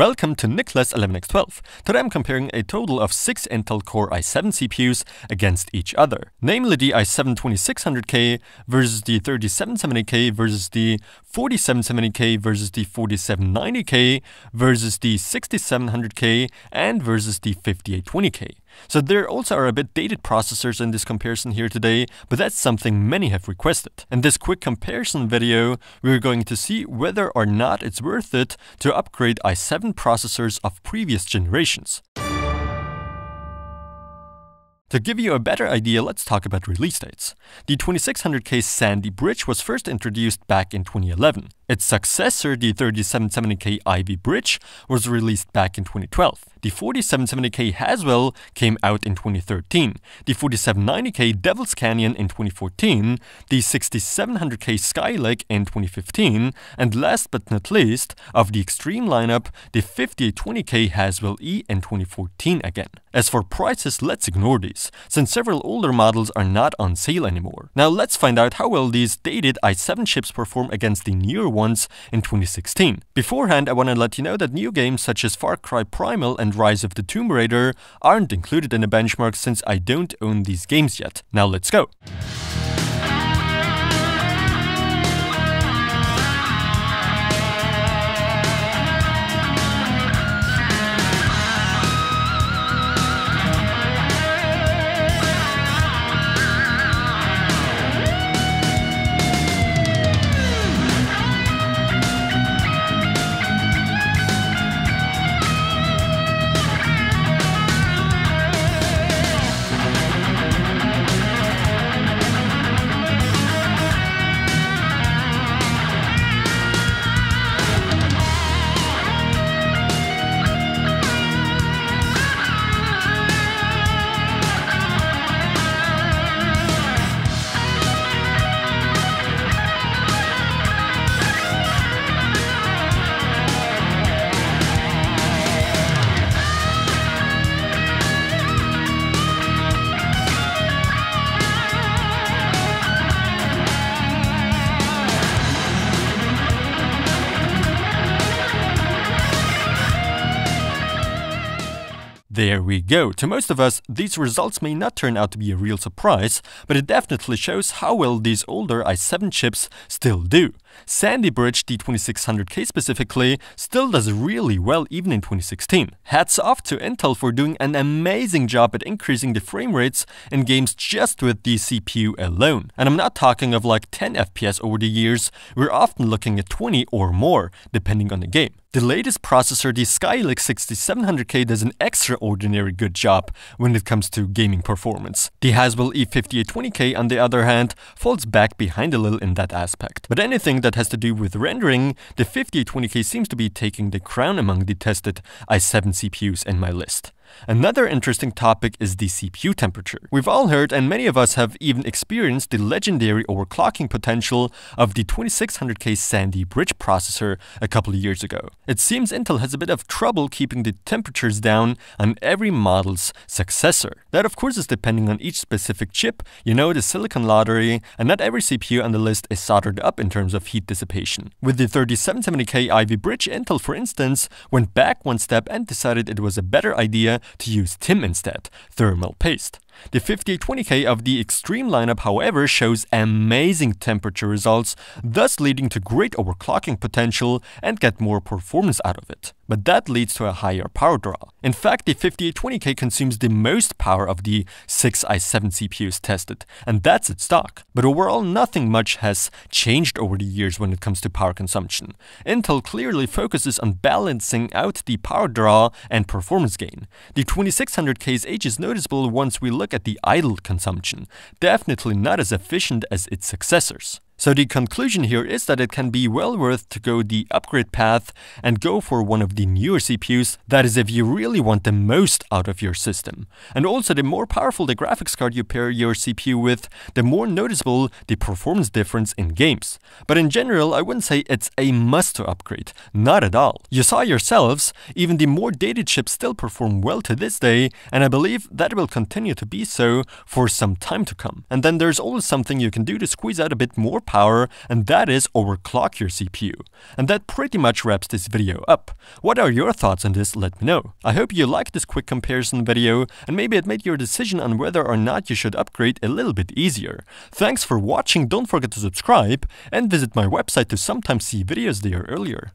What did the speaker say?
Welcome to Nicolas 11x12. Today I'm comparing a total of 6 Intel Core i7 CPUs against each other, namely the i7 2600K versus the 3770K versus the 4770K versus the 4790K versus the 6700K and versus the 5820K. So there also are a bit dated processors in this comparison here today, but that's something many have requested. In this quick comparison video, we're going to see whether or not it's worth it to upgrade i7 processors of previous generations. To give you a better idea, let's talk about release dates. The 2600K Sandy Bridge was first introduced back in 2011. Its successor, the 3770K Ivy Bridge, was released back in 2012. The 4770K Haswell came out in 2013, the 4790K Devil's Canyon in 2014, the 6700K Skylake in 2015, and last but not least, of the extreme lineup, the 5820K Haswell E in 2014 again. As for prices, let's ignore these, since several older models are not on sale anymore. Now let's find out how well these dated i7 chips perform against the newer ones in 2016. Beforehand, I want to let you know that new games such as Far Cry Primal and Rise of the Tomb Raider aren't included in the benchmark since I don't own these games yet. Now let's go. There we go. To most of us, these results may not turn out to be a real surprise, but it definitely shows how well these older i7 chips still do. Sandy Bridge the 2600K specifically still does really well even in 2016. Hats off to Intel for doing an amazing job at increasing the frame rates in games just with the CPU alone. And I'm not talking of like 10 FPS over the years, we're often looking at 20 or more, depending on the game. The latest processor, the Skylake 6700K, does an extraordinary good job when it comes to gaming performance. The Haswell E5820K, on the other hand, falls back behind a little in that aspect. But anything that has to do with rendering, the 5820K seems to be taking the crown among the tested i7 CPUs in my list. Another interesting topic is the CPU temperature. We've all heard, and many of us have even experienced, the legendary overclocking potential of the 2600K Sandy Bridge processor a couple of years ago. It seems Intel has a bit of trouble keeping the temperatures down on every model's successor. That, of course, is depending on each specific chip, you know, the silicon lottery, and not every CPU on the list is soldered up in terms of heat dissipation. With the 3770K Ivy Bridge, Intel, for instance, went back one step and decided it was a better idea to use TIM instead, thermal paste. The 5820K of the Extreme lineup, however, shows amazing temperature results, thus leading to great overclocking potential and get more performance out of it. But that leads to a higher power draw. In fact, the 5820K consumes the most power of the 6 i7 CPUs tested, and that's its stock. But overall, nothing much has changed over the years when it comes to power consumption. Intel clearly focuses on balancing out the power draw and performance gain. The 2600K's age is noticeable once we look at the idle consumption, definitely not as efficient as its successors. So the conclusion here is that it can be well worth to go the upgrade path and go for one of the newer CPUs, that is if you really want the most out of your system. And also the more powerful the graphics card you pair your CPU with, the more noticeable the performance difference in games. But in general, I wouldn't say it's a must to upgrade, not at all. You saw yourselves, even the more dated chips still perform well to this day, and I believe that will continue to be so for some time to come. And then there's always something you can do to squeeze out a bit more power, and that is overclock your CPU. And that pretty much wraps this video up. What are your thoughts on this? Let me know. I hope you liked this quick comparison video, and maybe it made your decision on whether or not you should upgrade a little bit easier. Thanks for watching, don't forget to subscribe, and visit my website to sometimes see videos there earlier.